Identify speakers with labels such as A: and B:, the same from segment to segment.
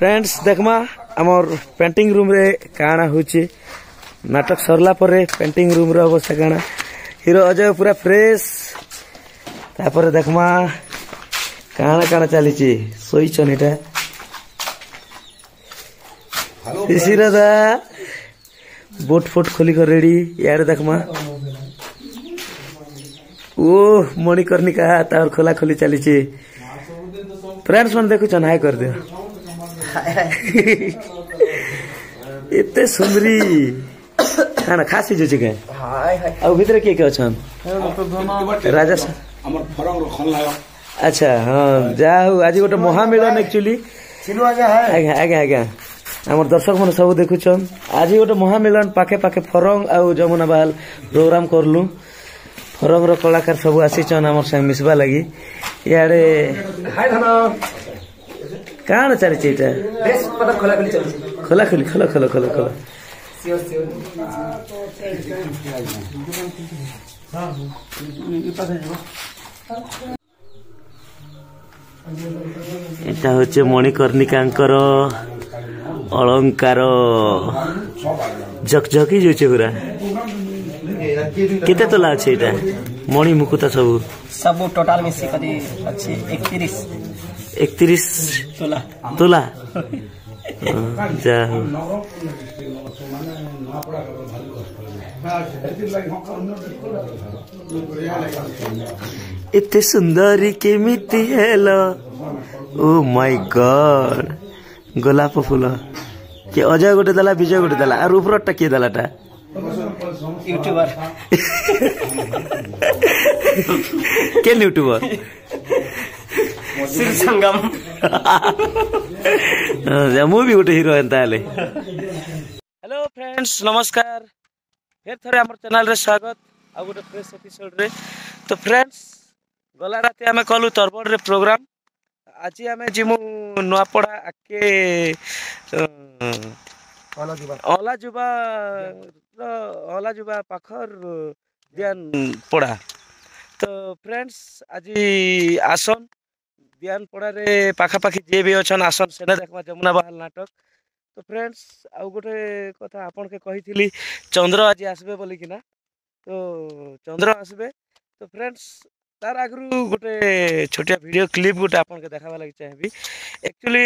A: Friends দেখমা আমার painting রুম্রে কাণা হচ্ছে নাটক সরলা পরে পেন্টিং রুম্র অবস্থা কাণা হিরো অজয় পুরা ফ্রেশ তারপরে দেখমা কাণা কাণা চালিছে শোইছন এটা
B: ঋষি
A: দাদা বোট ফোট খোলি কর রেডি ইয়ারে দেখমা ও মণিকর্ণিকা তার খোলা খোলি চালিছে ফ্রেন্ডস মানে দেখুছন হাই করে দিও
C: ଏତେ
A: ସୁନ୍ଦରୀ ନା ନା ଖାସ୍ ହେଇଯାଉଛି ଆଉ ଭିତରେ କିଏ କିଏ ଅଛନ୍
B: ରାଜା
A: ଆଚ୍ଛା ହଁ ଯାହା ହଉ ଆଜି ଗୋଟେ ମହାମିଳନ ଆକ୍ଚୁଆଲି
C: ଆଜ୍ଞା
A: ଆଜ୍ଞା ଆଜ୍ଞା আমার দর্শক মানে সব দেখুছন আজ গোটে মহামিলন পাখে পাখে ফরং আউ যমুনা বাহাল প্রোগ্রাম করলু ফরংর কলাকার সব আসিছন আমার সঙ্গে মিশবা লাগি ইয়াড়ে କାଣ ଚାଲିଛି এটা
C: খোলা খুলি
A: খোলা খোলা খোলা খোলা এটা হচ্ছে মণিকর্ণিকাঙ্কর অলঙ্কার ঝকঝকি যাচ্ছে পুরা
B: কেতে
A: তোলা আছে এটা মণি মুকুতা সবু
C: সবু টোটাল মিশি করি আছে 31
A: একত্রিশ
B: তোলা হ্যাঁ।
A: যা এতে সুন্দরী কেমিতি হল ও মাই গড গোলাপ ফুল কে অজয় গোটে দেলা বিজয় গোটে দেলা আর উপরটা কে দেলাটা
B: ইউটিউবার
A: কেন ইউটিউবার
C: ಸಿರಿಸಂಗಮ್
A: ମୁଁ ବି ଗୋଟେ ହିରୋ ଏନ୍ତା ହେଲେ ହ୍ୟାଲୋ ଫ୍ରେଣ୍ଡସ୍ ନମସ୍କାର ଫେର୍ ଥରେ ଆମର ଚ୍ୟାନେଲରେ ସ୍ୱାଗତ ଆଉ ଗୋଟେ ଫ୍ରେଶ୍ ଏପିସୋଡ଼ରେ ତ ଫ୍ରେଣ୍ଡସ୍ ଗଲା ରାତି ଆମେ କଲୁ ତରବଡ଼ରେ ପ୍ରୋଗ୍ରାମ୍ ଆଜି ଆମେ ଯିମୁ ନୂଆପଡ଼ା ଅଲା ଆକେ ଅଲା ଅଲାଯୁବା ପାଖର ଦିଆନ୍ ପଡ଼ା ତ ଫ୍ରେଣ୍ଡସ୍ ଆଜି ଆସନ୍ ବିହାନପଡ଼ାରେ ପାଖାପାଖି ଯିଏ ବି ଅଛନ୍ ଆସନ୍ ସେନେ ଦେଖ୍ବା ଯମୁନା ବାହାଲ ନାଟକ ତ ଫ୍ରେଣ୍ଡସ୍ ଆଉ ଗୋଟେ କଥା ଆପଣକେ କହିଥିଲି ଚନ୍ଦ୍ର ଆଜି ଆସିବେ ବୋଲିକିନା ତ ଚନ୍ଦ୍ର ଆସିବେ ତ ଫ୍ରେଣ୍ଡସ୍ ତାର ଆଗରୁ ଗୋଟେ ଛୋଟିଆ ଭିଡ଼ିଓ କ୍ଲିପ୍ ଗୋଟେ ଆପଣକେ ଦେଖାବା ଲାଗି ଚାହିଁବି ଆକ୍ଚୁଆଲି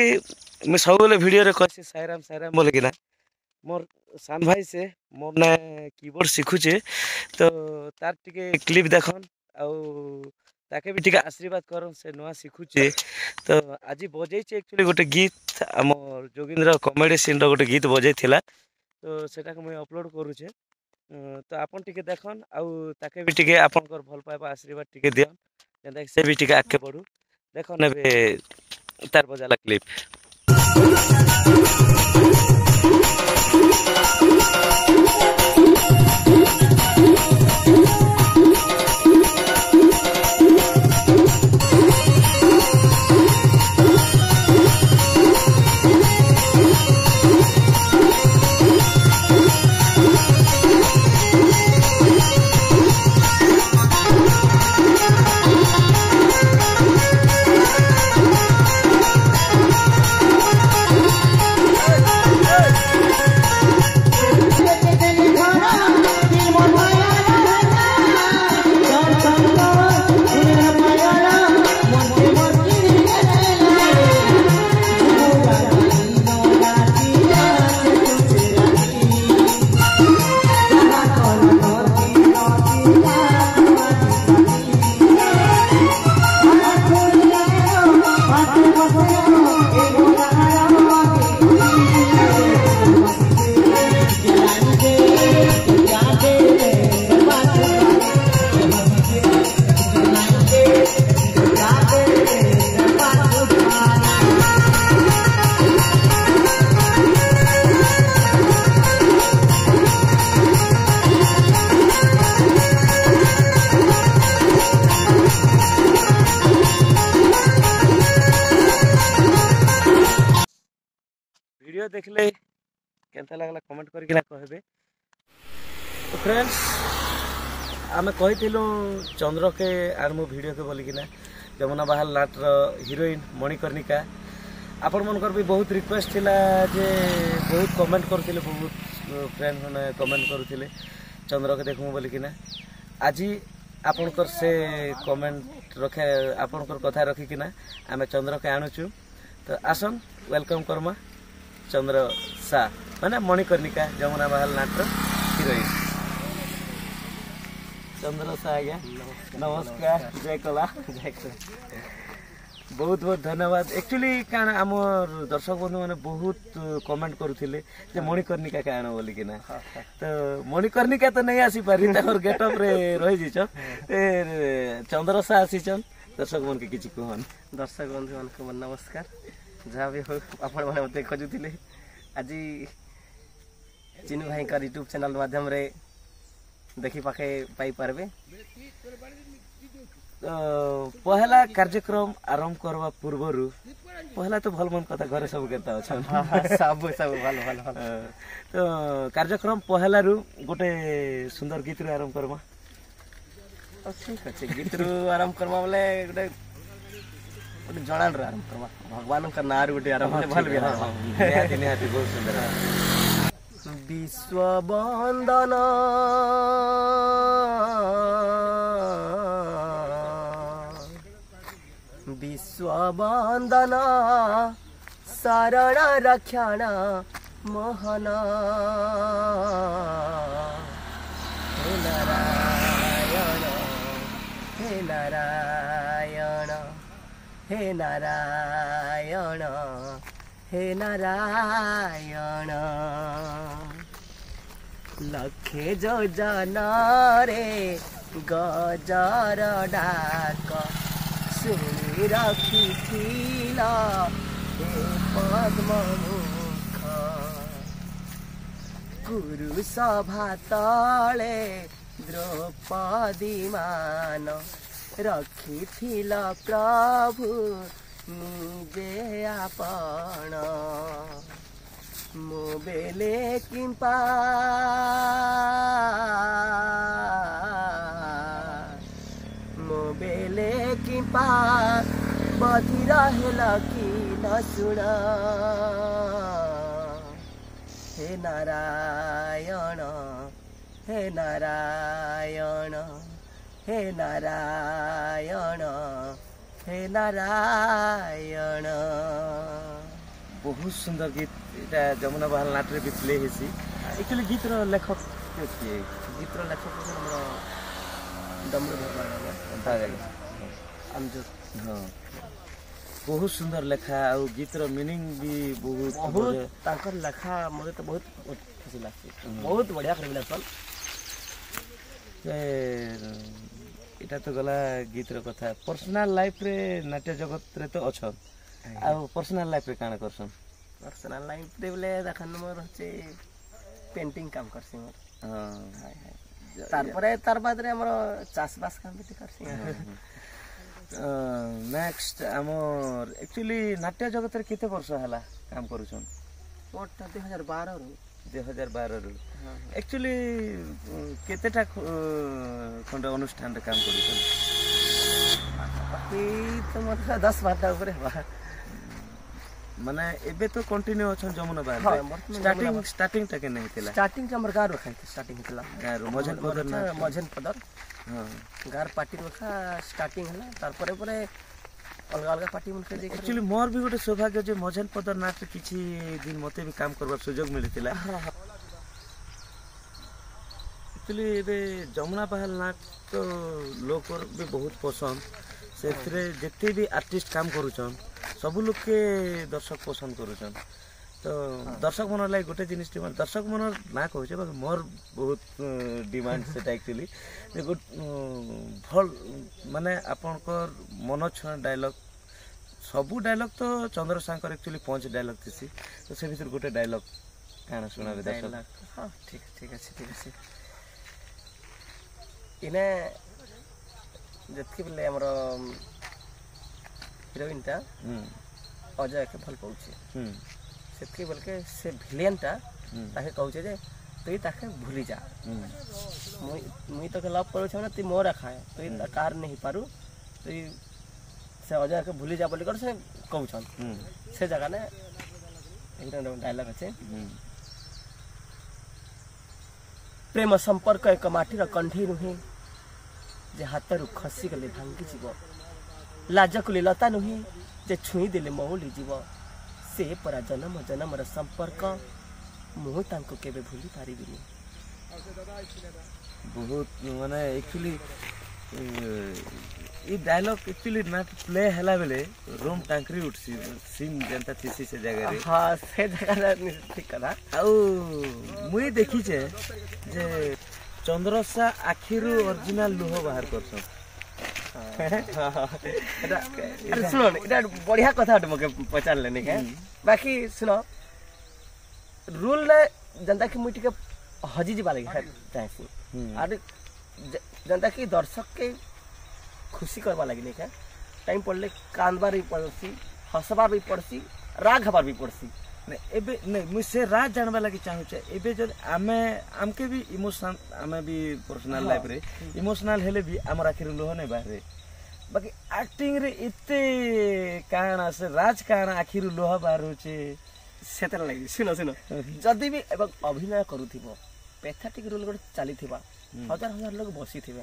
A: ମୁଇଁ ସବୁବେଳେ ଭିଡ଼ିଓରେ କହିଛି ସାଇରାମ ସାଇରାମ ବୋଲିକିନା মোর সান ভাই সে মোর না কিবোর্ড শিখুছে তো তার টিকে ক্লিপ দেখন আউ ତାକେ ବି ଟିକେ ଆଶୀର୍ବାଦ କର ସେ ନୂଆ ଶିଖୁଛି ତ ଆଜି ବଜେଇଛି ଆକ୍ଚୁଆଲି ଗୋଟେ ଗୀତ ଆମ ଯୋଗିନ୍ଦ୍ର କମେଡ଼ି ସିନ୍ର ଗୋଟେ ଗୀତ ବଜେଇଥିଲା ତ ସେଟାକୁ ମୁଇଁ ଅପଲୋଡ଼ କରୁଛେ ତ ଆପଣ ଟିକେ ଦେଖନ୍ ଆଉ ତାକେ ବି ଟିକେ ଆପଣଙ୍କର ଭଲ ପାଇବା ଆଶୀର୍ବାଦ ଟିକେ ଦିଅନ୍ ଯେନ୍ତାକି ସେ ବି ଟିକେ ଆଗକେ ବଢ଼ୁ ଦେଖନ୍ ଏବେ ତାର ବଜାଲା କ୍ଲିପ୍ କେନ୍ତା ଲାଗ୍ଲା କମେଣ୍ଟ କରିକିନା କହିବେ ଫ୍ରେଣ୍ଡସ୍ ଆମେ କହିଥିଲୁ ଚନ୍ଦ୍ରକେ ଆର୍ ମୋ ଭିଡ଼ିଓକେ ବୋଲିକିନା ଯମୁନା ବାହାଲ ନାଟର ହିରୋଇନ୍ ମଣିକର୍ଣ୍ଣିକା ଆପଣମାନଙ୍କର ବି ବହୁତ ରିକ୍ୱେଷ୍ଟ ଥିଲା ଯେ ବହୁତ କମେଣ୍ଟ କରିଥିଲେ ବହୁତ ଫ୍ରେଣ୍ଡ ମାନେ କମେଣ୍ଟ କରୁଥିଲେ ଚନ୍ଦ୍ରକେ ଦେଖମୁ ବୋଲିକିନା ଆଜି ଆପଣଙ୍କର ସେ କମେଣ୍ଟ ରଖେ ଆପଣଙ୍କର କଥା ରଖିକିନା ଆମେ ଚନ୍ଦ୍ରକେ ଆଣୁଛୁ ତ ଆସନ୍ ୱେଲକମ୍ କର୍ମା चन्द्र शाह होइन मणिकर्णिका जमुना महल नाट्य हिरोइन चन्द्र शाह आज्ञा
C: नमस्कार
A: जय कला बहुत बहुत धन्यवाद एक्चुअली कारण आम दर्शक बंधु मैंने बहुत कमेंट करुले जे मणिकर्णिका क्या आण बोलिकिना तो मणिकर्णिका तो नहीं आसी पारि तर गेटअप रही चंद्र शाह आसीचन दर्शक मन के किसी कहन
C: दर्शक बंधु मन नमस्कार ଯାହା ବି ହଉ ଆପଣମାନେ ମୋତେ ଖୋଜୁଥିଲେ ଆଜି ଚିନୁ ଭାଇଙ୍କର ୟୁଟ୍ୟୁବ୍ ଚ୍ୟାନେଲ୍ ମାଧ୍ୟମରେ ଦେଖି ପାଖେ ପାଇପାରିବେ
A: ପହଲା କାର୍ଯ୍ୟକ୍ରମ ଆରମ୍ଭ କରିବା ପୂର୍ବରୁ ପହଲା ତ ଭଲ ମନ୍ଦ କଥା ଘରେ ସବୁ କେନ୍ତା ଅଛନ୍ତି
C: ସବୁ ସବୁ ଭଲ ଭଲ ଭଲ ତ
A: କାର୍ଯ୍ୟକ୍ରମ ପହଲାରୁ ଗୋଟେ ସୁନ୍ଦର ଗୀତରୁ ଆରମ୍ଭ କରମା
C: ଠିକ୍ ଅଛି ଗୀତରୁ ଆରମ୍ଭ କରମା ବୋଲେ ଗୋଟେ ಒಟ್ಟು ಜೋಳನ್ ರೀ ಭಗವಾನಕ ನಾರು ಬಿಟ್ಟು ಯಾರ
A: ಸುಂದರ
C: ವಿಶ್ವ ಬಂಧನ ವಿಶ್ವ ಬಂಧನ ಶರಣ ರಕ್ಷಣ ಮಹನಾ हे नारायण हे नारायण लक्षे जोजन रे गजर डाक ଶୁଣି ରଖିଥିଲ ପଦ୍ମ ମୁଖ କୁରୁଷ ଭାତଳେ ଦ୍ରୌପଦୀ ରଖିଥିଲା ପ୍ରଭୁ ନିଜେ ଆପଣ ମୋ ବେଲେ କିମ୍ପା ମୋ ବେଲେ କିମ୍ପା ବଧିର ହେଲା କି ନ ଶୁଣ हे नारायण हे नारायण হে নারায়ণ হে নারায়ণ
A: ବହୁତ ସୁନ୍ଦର ଗୀତ ଏଇଟା ଯମୁନା ବାହାଲ ନାଟରେ ବି ପ୍ଲେ ହେଇଛି ଆକ୍ଚୁଆଲି ଗୀତର ଲେଖକ କିଏ
C: ଗୀତର ଲେଖକ ଆମର ଡମ୍ରୁ ଆମଜୋର
A: ହଁ ବହୁତ ସୁନ୍ଦର ଲେଖା ଆଉ ଗୀତର ମିନିଂ ବି ବହୁତ ବହୁତ
C: ତାଙ୍କର ଲେଖା ମୋତେ ତ ବହୁତ ଖୁସି ଲାଗ୍ସି ବହୁତ ବଢ଼ିଆ କରି ଲେଖନ୍
A: ଏଇଟା ତ ଗଲା ଗୀତର କଥା ପର୍ସନାଲ ଲାଇଫରେ ନାଟ୍ୟ ଜଗତରେ ତ ଅଛନ୍ ଆଉ ପର୍ସନାଲ ଲାଇଫରେ କାଣା କରସନ୍
C: ପର୍ସନାଲ ଲାଇଫରେ ବୋଲେ ଦେଖନ୍ ମୋର ହଉଛି ପେଣ୍ଟିଂ କାମ କରସି ମୋର
A: ତାରପରେ
C: ତାର ବାଦରେ ଆମର ଚାଷବାସ କାମ ବି କରସି
A: ନେକ୍ସଟ ଆମର ଆକ୍ଚୁଆଲି ନାଟ୍ୟ ଜଗତରେ କେତେ ବର୍ଷ ହେଲା କାମ କରୁଛନ୍
C: ମୋର ଦୁଇ ହଜାର ବାରରୁ
A: ଦୁଇ ହଜାର ବାରରୁ ଆକ୍ଚୁଆଲି କେତେଟା ଖଣ୍ଡ ଅନୁଷ୍ଠାନରେ କାମ କରୁଛନ୍ତି
C: ତ ମଧ୍ୟ ଦଶ ବାରଟା ଉପରେ ହେବା
A: ମାନେ ଏବେ ତ କଣ୍ଟିନ୍ୟୁ ଅଛନ୍ତି ଯମୁନା ବାହାର ଷ୍ଟାର୍ଟିଂ ଷ୍ଟାର୍ଟିଂଟା କେନେ ହେଇଥିଲା
C: ଷ୍ଟାର୍ଟିଂଟା ଆମର ଗାଁରୁ ଖାଇ ଷ୍ଟାର୍ଟିଂ ହେଇଥିଲା
A: ଗାଁରୁ ମଝେନ ପଦର ମଝେନ
C: ପଦର
A: ହଁ
C: ଗାଁର ପାର୍ଟି ରଖା ଷ୍ଟାର୍ଟିଂ ହେଲା ତାପରେ ପରେ ଅଲଗା ଅଲଗା ପାର୍ଟି ମାନଙ୍କରେ ଯାଇକି ଆକ୍ଚୁଆଲି
A: ମୋର ବି ଗୋଟେ ସୌଭାଗ୍ୟ ଯେ ମଝେନ ପଦରନାଥରେ କିଛି ଦିନ ମୋତେ ବି କାମ କରିବାର ସୁଯୋଗ ମିଳିଥିଲା ଆକ୍ଚୁଆଲି ଏବେ ଯମୁନା ବାହାଲ ନାଚ ତ ଲୋକର ବି ବହୁତ ପସନ୍ଦ ସେଥିରେ ଯେତେ ବି ଆର୍ଟିଷ୍ଟ କାମ କରୁଛନ୍ ସବୁ ଲୋକେ ଦର୍ଶକ ପସନ୍ଦ କରୁଛନ୍ ତ ଦର୍ଶକ ମନର ଲାଗି ଗୋଟେ ଜିନିଷ ମାନେ ଦର୍ଶକ ମନର ନା କହୁଛେ ବାକି ମୋର ବହୁତ ଡିମାଣ୍ଡ ସେଟା ଆକ୍ଚୁଆଲି ଯେ ଭଲ ମାନେ ଆପଣଙ୍କର ମନ ଛୁଆଁ ଡାଇଲଗ୍ কবুত ডায়লগ তো চন্দ্রসাঙ্কর एक्चुअली পাঁচ ডায়লগ দিছি তো সেই ভিতর গটে ডায়লগ কানে শোনাবে দসব
C: হ ঠিক আছে ঠিক আছে দিছি ইনে যtkiলে আমরো হিরোইনটা
A: হুম
C: অজয়ে সফল পাউছে
A: হুম
C: সেtki বলকে সে ভিলেনটা তাকে কওছে যে তুই তাকে ভুলি যা হই মই তোকে লাভ করুছিনা তুই মোরে খায় তো এই দরকার নেই পারু তুই से अजय के भूली जा बोली से कहू छन से जगह ने इंटरनेट में डायलॉग प्रेम संपर्क एक माटी रा नुहे जे हाथ रू खसी भांगी जीव लाज कुली लता नुहे जे छुई दे मौली जीव से परा जन्म जन्म संपर्क मुझे भूली पारिबिनी
A: बहुत माने actually dialogue actually not play हला बेले रूम टांकरी उठसी सीन जंता थीसी से जगह रे
C: हां से जगह रे ठीक करा
A: आउ मुई देखी छे जे चंद्रसा आखिरु ओरिजिनल लोह बाहर करस
C: हां हां सुन इटा बढ़िया कथा हट मके पचार लेने के बाकी सुन रूल ले जंता की मुई ठीक हजी जी बाले थैंक यू
A: आ
C: जंता की दर्शक के ଖୁସି କର୍ବା ଲାଗି ନେଇକା ଟାଇମ୍ ପଡ଼ିଲେ କାନ୍ଦବାର୍ ବି ପଡ଼୍ସି ହସ୍ବାର୍ ବି ପଡ଼୍ସି ରାଗ୍ ହେବାର୍ ବି ପଡ଼୍ସି
A: ନାଇଁ ଏବେ ନାଇଁ ମୁଇଁ ସେ ରାଜ ଜାଣିବା ଲାଗି ଚାହୁଁଛେ ଏବେ ଯଦି ଆମେ ଆମକେ ବି ଇମୋସନାଲ ଆମେ ବି ପର୍ସନାଲ ଲାଇଫରେ ଇମୋସନାଲ ହେଲେ ବି ଆମର ଆଖିରୁ ଲୁହ ନାଇଁ ବାହାରେ ବାକି ଆକ୍ଟିଂରେ ଏତେ କାଣା ସେ ରାଜ କାଣା ଆଖିରୁ ଲୁହ ବାହାରୁଛେ
C: ସେଥିରେ ଲାଗି ଶୁଣ ଶୁଣ ଯଦି ବି ଏବଂ ଅଭିନୟ କରୁଥିବ ପେଥାଟିକ ରୋଲ ଗୋଟେ ଚାଲିଥିବା ହଜାର ହଜାର ଲୋକ ବସିଥିବେ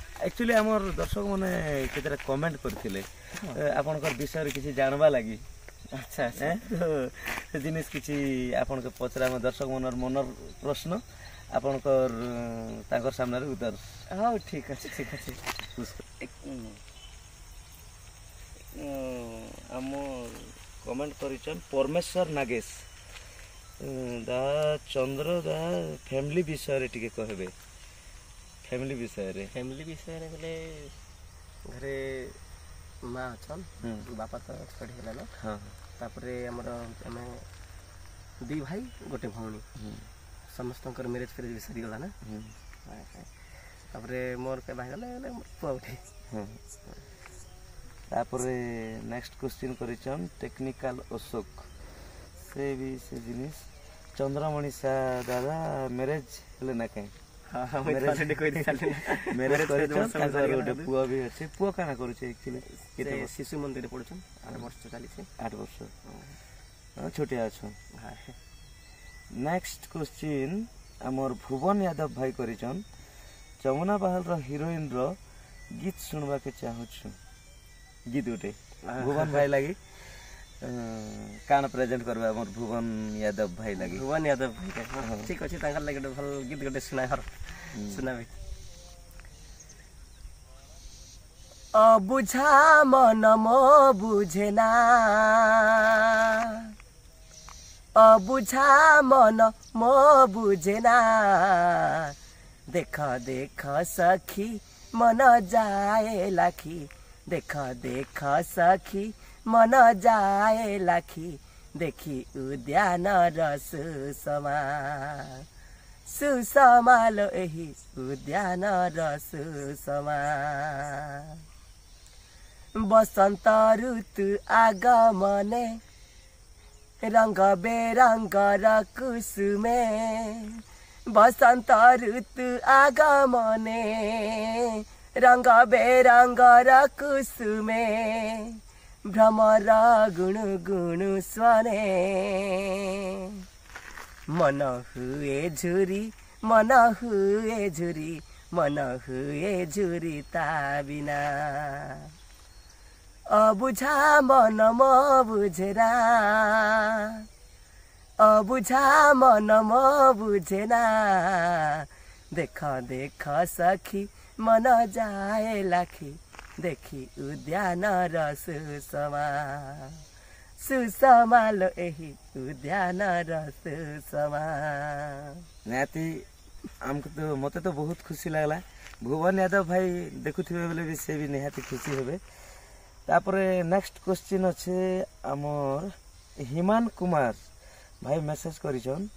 A: একচুয়ালি আমার দর্শক মানে কেতটা কমেন্ট করলে
C: হ্যাঁ।
A: আপনার বিষয়ের কিছু জানবা লাগি
C: আচ্ছা আচ্ছা হ্যাঁ,
A: সে জিনিস কিছু আপনাকে আমার দর্শক মনর মনর প্রশ্ন আপনার তাঁর সামনে উত্তর
C: হ্যাঁ ঠিক আছে ঠিক আছে
A: আমার কমেন্ট করেছেন পরমেশ্বর নাগেশ দা চন্দ্র দা ফ্যামিলি বিষয়ে টিকে কহবে ଫ୍ୟାମିଲି ବିଷୟରେ
C: ଫ୍ୟାମିଲି ବିଷୟରେ ବୋଲେ ଘରେ ମା ଅଛନ୍ ବାପା ତ ଏକ୍ସପାର୍ଟ ହେଇଗଲା ନା ତାପରେ ଆମର ଆମେ ଦୁଇ ଭାଇ ଗୋଟେ ଭଉଣୀ ସମସ୍ତଙ୍କର ମ୍ୟାରେଜ୍ ଫ୍ୟାରେଜ୍ ବି ସରିଗଲା ନା ତାପରେ ମୋର କେବେ ହେଇଗଲା ହେଲେ ମୋର ପୁଅ ଗୋଟେ
A: ତାପରେ ନେକ୍ସଟ କ୍ୱେଶ୍ଚିନ୍ କରିଛନ୍ ଟେକ୍ନିକାଲ ଅଶୋକ ସେ ବି ସେ ଜିନିଷ ଚନ୍ଦ୍ରମଣି ସା ଦାଦା ମ୍ୟାରେଜ୍ ହେଲେ ନା କାହିଁ
C: ମ୍ୟାରେଜ୍ କରିଛନ୍ତି ତାଙ୍କର ଗୋଟେ
A: ପୁଅ ବି ଅଛି ପୁଅ କାଣା କରୁଛି
C: ଆକ୍ଚୁଆଲି ଶିଶୁ ମନ୍ଦିରରେ ପଢୁଛନ୍ତି ଆଠ ବର୍ଷ ଚାଲିଛି
A: ଆଠ ବର୍ଷ ଛୋଟିଆ ଅଛନ୍ ନେକ୍ସଟ କ୍ୱେଶ୍ଚିନ୍ ଆମର ଭୁବନ ୟାଦବ ଭାଇ କରିଛନ୍ ଯମୁନା ବାହାଲର ହିରୋଇନ୍ର ଗୀତ ଶୁଣିବାକୁ ଚାହୁଁଛୁ ଗୀତ ଗୋଟେ
C: ଭୁବନ ଭାଇ
A: ଲାଗି କାଣ ପ୍ରେଜେଣ୍ଟ କରିବା ଆମର ଭୁବନ ୟାଦବ ଭାଇ ଲାଗି
C: ଭୁବନ ୟାଦବ ଭାଇ ଠିକ ଅଛି ତାଙ୍କର ଲାଗି ଗୋଟେ ଭଲ ଗୀତ ଗୋଟେ ଶୁଣାହର सुनावे अबुझा मन म बुझेना अबुझा मन म बुझेना देख देख सखी मन जाए लाखी देख देख सखी मन जाए लाखी देखी उद्यान रसुसमा सुसमालो यही उद्यान र सुसमा बसन्त ऋतु आगमने रङ्ग बेरङ्ग र कुसुमे बसन्त ऋतु आगमने रङ्ग बेरङ्ग र कुसुमे भ्रमर गुणु गुणु स्वने मन हुए झुरी मन हुए झुरी मन हुए झुरी ताबिना अबुझा मन म बुझेरा अबुझा मन म बुझेना देख देख सखी मन जाए लाखी देखि उद्यान र सुसमा सुसमा लो यही ନିହାତି
A: ଆମକୁ ତ ମୋତେ ତ ବହୁତ ଖୁସି ଲାଗିଲା ଭୁବନ ୟାଦବ ଭାଇ ଦେଖୁଥିବେ ବୋଲେ ବି ସେ ବି ନିହାତି ଖୁସି ହେବେ ତାପରେ ନେକ୍ସଟ କ୍ୱେଶ୍ଚିନ୍ ଅଛେ ଆମର ହିମାନ କୁମାର ଭାଇ ମେସେଜ କରିଛନ୍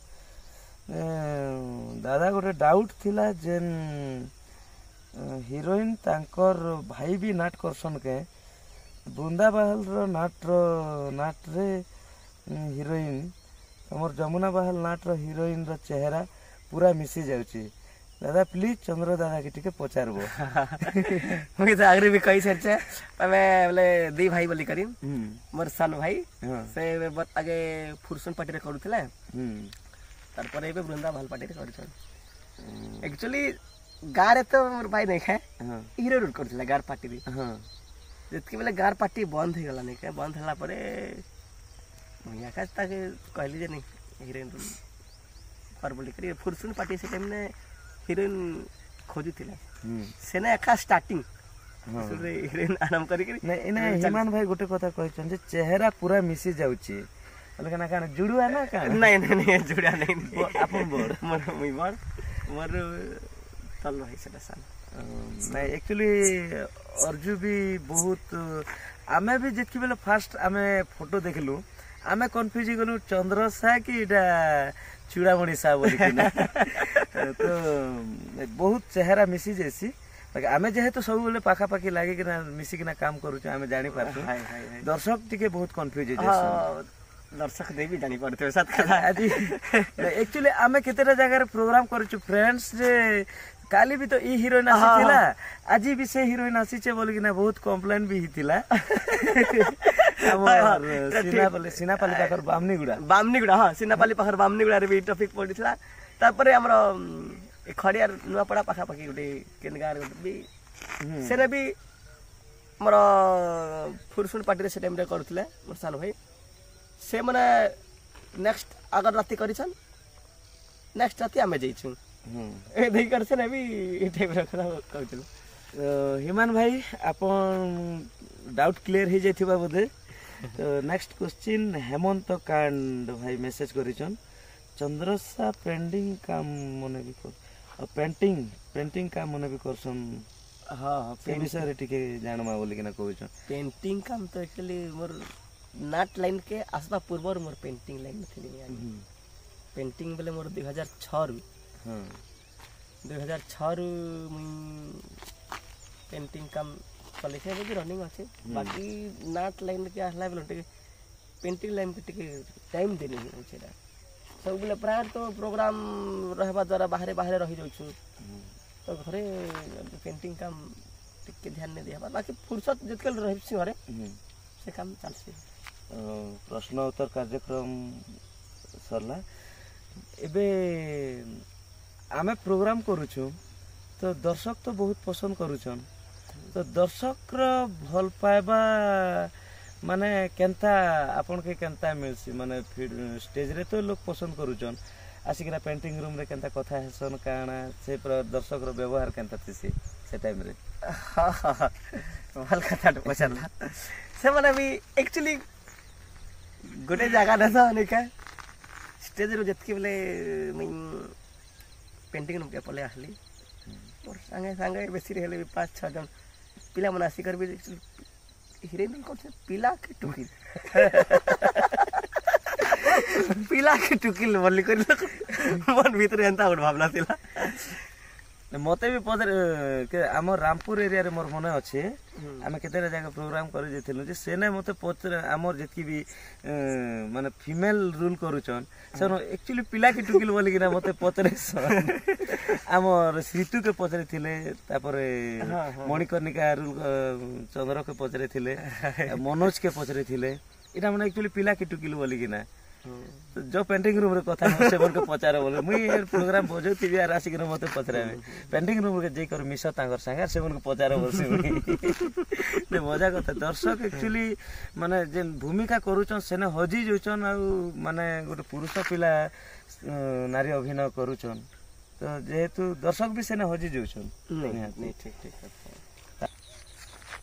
A: ଦାଦା ଗୋଟେ ଡାଉଟ୍ ଥିଲା ଯେନ୍ ହିରୋଇନ୍ ତାଙ୍କର ଭାଇ ବି ନାଟ କରସନ୍ କେ ବୃନ୍ଦାବାଲର ନାଟର ନାଟରେ ହିରୋଇନ୍ ଆମର ଯମୁନା ବାହାଲ ନାଟର ହିରୋଇନ୍ର ଚେହେରା ପୁରା ମିଶି ଯାଉଛି দাদা প্লিজ চন্দ্র দাদাকে টিকে পচারবো
C: মুই তো আগে বি কই সারছে আমি বলে দুই ভাই বলি করি মোর সান ভাই সে আগে ফুরসুন পার্টিরে করুছিলে তারপরে এবে বৃন্দা ভাল পার্টিরে করছন একচুয়ালি গাঁরে তো মোর ভাই নাই খায় হিরো রুট করছিলে গাঁর পার্টিরে যেতকি বেলে গাঁর পার্টি বন্ধ হয়ে গলা নাই বন্ধ হেলা পরে ಯಾಕೆ ತಾಗೆ ಕಾಲೇಜೇನೆ ಹೀರೋಯಿನ್ করবলিকরি ফুরসুন পাটি সে টাইমে হিরোইন খোঁজুলে সেনে একা স্টার্টিং হিরোইন আরাম করি
A: হিমান ভাই গোটে কথা কইছেন যে চেহারা পুরা মিশি যাচ্ছে বলে কেন কেন জুড়ুয়া না কেন নাই
C: নাই নাই জুড়া নাই আপন বড় মোর মুই বড় মোর তল ভাই সেটা সান
A: নাই একচুয়ালি অর্জু বি বহুত আমি বি যেতকি বেলে ফার্স্ট আমি ফটো দেখিলু ଆମେ କନଫ୍ୟୁଜ୍ ହେଇଗଲୁ ଚନ୍ଦ୍ରସା କି ଏଇଟା ଚୂଡ଼ାମଣି ସା ବୋଲିକିନା ତ ବହୁତ ଚେହେରା ମିଶି ଯାଇସି ଆମେ ଯେହେତୁ ସବୁବେଳେ ପାଖାପାଖି ଲାଗିକିନା ମିଶିକିନା କାମ କରୁଛୁ ଆମେ ଜାଣିପାରୁଛୁ ଦର୍ଶକ ଟିକେ ବହୁତ କନଫ୍ୟୁଜ୍ ହେଇଯାଇଛନ୍ତି
C: ଦର୍ଶକ ଦେଇ ବି ଜାଣିପାରୁଥିବେ ସାତ କଥା ଆଜି
A: ଆକ୍ଚୁଆଲି ଆମେ କେତେଟା ଜାଗାରେ ପ୍ରୋଗ୍ରାମ କରିଛୁ ଫ୍ରେଣ୍ଡସ୍ ଯେ काली भी तो ई हीरोइन आसीथिला आज भी से हीरोइन आसीचे बोल ना बहुत कंप्लेन भी हिथिला
C: सिनापाली सिनापाली पाखर
A: बामनीगुड़ा
C: बामनीगुड़ा हाँ सिनापाली पाखर बामनीगुड़ा रे भी ट्रैफिक पड़ीथिला तापर हमरा खड़ियार नुआपड़ा पाखा पाखी गोटे केन गार गोटे भी
A: सेरे
C: भी ମୋର ଫୁଡ଼ସୁଣ ପାର୍ଟିରେ ସେ ଟାଇମ୍ରେ କରୁଥିଲେ ମୋର ସାନ ଭାଇ ସେମାନେ ନେକ୍ସଟ ଆଗର ରାତି କରିଛନ୍ ନେକ୍ସଟ ରାତି ଆମେ ଯାଇଛୁ ଦେଇକରି କରିସାରେ ବି ଏ ଟାଇପ୍ର କଥା କହୁଥିଲୁ
A: ହ୍ୟୁମାନ ଭାଇ ଆପଣ ଡାଉଟ୍ କ୍ଲିୟର ହେଇଯାଇଥିବା ବୋଧେ ତ ନେକ୍ସଟ କ୍ୱେଶ୍ଚିନ୍ ହେମନ୍ତ କାଣ୍ଡ ଭାଇ ମେସେଜ କରିଛନ୍ ଚନ୍ଦ୍ରସା ପେଣ୍ଟିଂ କାମ ମନେ ବି କର ପେଣ୍ଟିଂ ପେଣ୍ଟିଂ କାମ ମନେ ବି କରୁଛନ୍
C: ହଁ ହଁ ସେ ବିଷୟରେ
A: ଟିକେ ଜାଣମା ବୋଲିକିନା କହୁଛନ୍
C: ପେଣ୍ଟିଂ କାମ ତ ଆକ୍ଚୁଆଲି ମୋର ନାଟ ଲାଇନ୍କେ ଆସବା ପୂର୍ବରୁ ମୋର ପେଣ୍ଟିଂ ଲାଇନ୍ ଥିଲି ପେଣ୍ଟିଂ ବୋଲେ ମୋର ଦୁଇ ହଜାର ଛଅରୁ
A: हाँ
C: दुई हजार छु मुई पेंटिंग काम चलैछे ଏବେ ବି ରନିଂ ଅଛି ବାକି ନାଟ ଲାଇନ୍କେ ଆସିଲା ବେଲେ ଟିକେ ପେଣ୍ଟିଂ ଲାଇନ୍କେ ଟିକେ ଟାଇମ୍ ଦେନି ସେଇଟା ସବୁବେଳେ ପ୍ରାୟତଃ ପ୍ରୋଗ୍ରାମ୍ ରହିବା ଦ୍ୱାରା ବାହାରେ ବାହାରେ ରହିଯାଉଛୁ ତ ଘରେ ପେଣ୍ଟିଂ କାମ ଟିକେ ଧ୍ୟାନ ନେଇ ଦିଆହେବା ବାକି ଫୁର୍ସତ ଯେତେବେଳେ ରହିଛି ଘରେ ସେ କାମ ଚାଲିଛି
A: ପ୍ରଶ୍ନ ଉତ୍ତର କାର୍ଯ୍ୟକ୍ରମ ସରିଲା ଏବେ ଆମେ ପ୍ରୋଗ୍ରାମ୍ କରୁଛୁ ତ ଦର୍ଶକ ତ ବହୁତ ପସନ୍ଦ କରୁଛନ୍ ତ ଦର୍ଶକର ଭଲ ପାଇବା ମାନେ କେନ୍ତା ଆପଣକେ କେନ୍ତା ମିଳୁଛି ମାନେ ଷ୍ଟେଜ୍ରେ ତ ଲୋକ ପସନ୍ଦ କରୁଛନ୍ ଆସିକିନା ପେଣ୍ଟିଂ ରୁମ୍ରେ କେନ୍ତା କଥା ହେସନ୍ କାଣା ସେ ଦର୍ଶକର ବ୍ୟବହାର କେନ୍ତା ଥିସି ସେ ଟାଇମ୍ରେ
C: ଭଲ କଥାଟେ ପଚାରିଲା ସେମାନେ ବି ଆକ୍ଚୁଆଲି ଗୋଟେ ଜାଗା ନେସନ୍ ଏକା ଷ୍ଟେଜ୍ରୁ ଯେତିକି ବେଲେ ମୁଇଁ पेंटिंग नुके पले आहली मोर संगे संगे बेसी रेले पाच छ जन पिला मन आसी करबे हिरेन दिन कोसे पिला के टुकिल पिला के टुकिल बोलली कर मन भीतर एंता भावना थिला
A: ମତେ ବି ପଚାରି ଆମ ରାମପୁର ଏରିଆରେ ମୋର ମନେ ଅଛି ଆମେ କେତେଟା ଜାଗା ପ୍ରୋଗ୍ରାମ କରି ଯାଇଥିଲୁ ଯେ ସେନେ ମତେ ପଚାର ଆମର ଯେତିକି ବି ମାନେ ଫିମେଲ ରୁଲ କରୁଛନ୍ ସେନ ଆକ୍ଚୁଆଲି ପିଲାକେ ଟୁକିଲ ବୋଲିକିନା ମତେ ପଚାରିଛନ୍ ଆମର ଶ୍ରୀତୁକେ ପଚାରିଥିଲେ ତାପରେ ମଣିକର୍ଣ୍ଣିକା ରୁଲ ଚନ୍ଦ୍ରକେ ପଚାରିଥିଲେ ମନୋଜକେ ପଚାରିଥିଲେ ଏଇଟା ମାନେ ଆକ୍ଚୁଆଲି ପିଲାକେ ଟୁକିଲ ବୋଲିକିନା
C: जो
A: पेंटिंग रुमको कथा सेभनको पचार बोले म प्रोग्राम बोझो टीवी आर आसी करे मते पचराबे पेंटिंग रूम जे कुरो मिस तांगर संगे सेभनको पचार बोल्छु त्यो मजा कथा दर्शक एक्चुअली माने जे भूमिका गरुछन् सेने हजी जोचन आ माने गोटे पुरुष पिला नारी अभिनय गरुछन् तो जेहेतु दर्शक भी सेने हजी जोचन
C: नहीं ठीक ठीक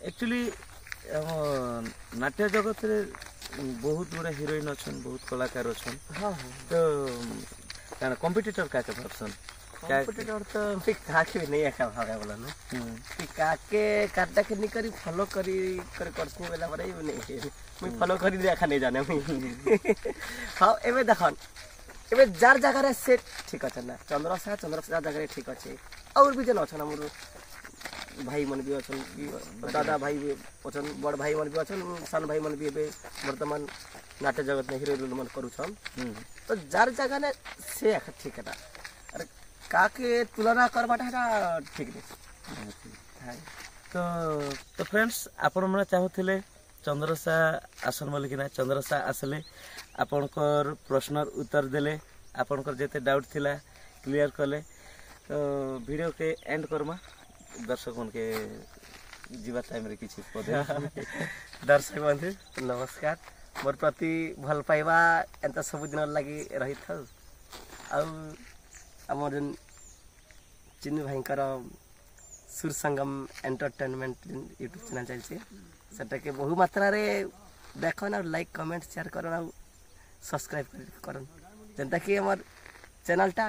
A: एक्चुअली ଆମ ନାଟ୍ୟ ଜଗତରେ ବହୁତ ଗୁଡ଼ାଏ ହିରୋଇନ୍ ଅଛନ୍ ବହୁତ କଳାକାର ଅଛନ୍
C: ତ
A: କାଣା କମ୍ପିଟିଟର କାକେ ଭାବସନ୍
C: କମ୍ପିଟିଟର ତ ବି କାହାକେ ବି ନେଇ ଏକା ଭାବେ ବୋଲନ କି କାହାକେ କାଟା କେ କରି ଫଲୋ କରି କରି କରସି ବେଲା ପରେ ନେଇ ମୁଇଁ ଫଲୋ କରି ଏକା ନେଇ ଜାନେ ମୁଇଁ ହଁ ଏବେ ଦେଖନ୍ ଏବେ ଯାର ଜାଗାରେ ସେ ଠିକ ଅଛନ୍ ନା ଚନ୍ଦ୍ରସା ଚନ୍ଦ୍ରସା ଜାଗାରେ ଠିକ ଅଛେ ଆଉ ବି ଯେନ୍ ଅଛନ୍ ଆମର भाइ मन भी अच्छन दादा भाइ भी बड़ भाइ मन भी अच्छन सान भाइ मन भी अबे वर्तमान नाट्य जगत में हिरो मन करो चाम तो जार जगह ने से अच्छा ठीक अरे काके तुलना कर बाटा है ना ठीक
A: नहीं तो तो फ्रेंड्स आप और मना चाहो थे ले चंद्रसा आसन मल की ना चंद्रसा असले आप और प्रश्न उत्तर देले ले आप डाउट थिला क्लियर कर ले तो वीडियो के एंड करूँगा मन के जीवा टाइम कि
C: दर्शक बंधु नमस्कार मोर प्रति भल पाइबा एंता सब दिन लगी रही था आम जो चिन्नु भाई Sursangam entertainment entertainment YouTube channel चलती सेटा के बहु मात्र देख देखन लाइक कमेंट शेयर कर सब्सक्राइब कर चैनलटा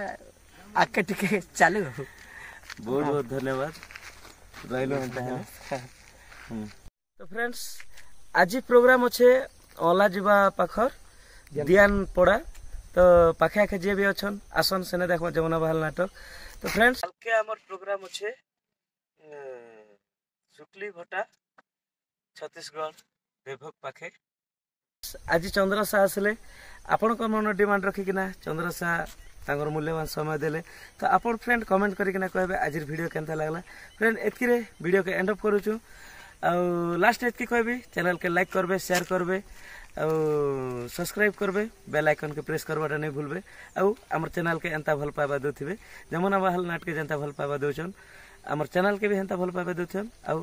C: आके टिके चालू
A: বহুত বহুত ধন্যবাদ ରହିଲୁ ତ ଫ୍ରେଣ୍ଡସ୍ ଆଜି ପ୍ରୋଗ୍ରାମ୍ ଅଛେ ଅଲା ଯିବା ପାଖର
C: ଦିଆନ
A: ପଡ଼ା ତ ପାଖେ ଆଖେ ଯିଏ ବି ଅଛନ୍ ଆସନ୍ ସେନେ ଦେଖ୍ମା ଯମୁନା ବାହାଲ ନାଟକ ତ ଫ୍ରେଣ୍ଡସ୍ କାଲ୍କେ ଆମର ପ୍ରୋଗ୍ରାମ୍ ଅଛେ ଶୁକ୍ଲି ଭଟା ଛତିଶଗଡ଼ ବିଭୋଗ ପାଖେ ଆଜି ଚନ୍ଦ୍ର ସାହା ଆସିଲେ ଆପଣଙ୍କ ମନ ଡିମାଣ୍ଡ ରଖିକିନା ଚନ୍ଦ୍ର ସାହା ତାଙ୍କର ମୂଲ୍ୟବାନ ସମୟ ଦେଲେ ତ ଆପଣ ଫ୍ରେଣ୍ଡ କମେଣ୍ଟ କରିକିନା କହିବେ ଆଜିର ଭିଡ଼ିଓ କେନ୍ତା ଲାଗଲା ଫ୍ରେଣ୍ଡ ଏତିକିରେ ଭିଡ଼ିଓକେ ଏଣ୍ଡ ଅଫ୍ କରୁଛୁ ଆଉ ଲାଷ୍ଟ ଏତିକି କହିବି ଚ୍ୟାନେଲ୍କେ ଲାଇକ୍ କରିବେ ସେୟାର କରିବେ ଆଉ ସବସ୍କ୍ରାଇବ୍ କରିବେ ବେଲ୍ ଆଇକନ୍କେ ପ୍ରେସ୍ କରିବାଟା ନାଇଁ ଭୁଲବେ ଆଉ ଆମର ଚ୍ୟାନେଲ୍କେ ଏନ୍ତା ଭଲ ପାଇବା ଦେଉଥିବେ ଯମୁନା ବାହାଲ ନାଟକେ ଯେନ୍ତା ଭଲ ପାଇବା ଦେଉଛନ୍ ଆମର ଚ୍ୟାନେଲ୍କେ ବି ହେନ୍ତା ଭଲ ପାଇବା ଦେଉଛନ୍ ଆଉ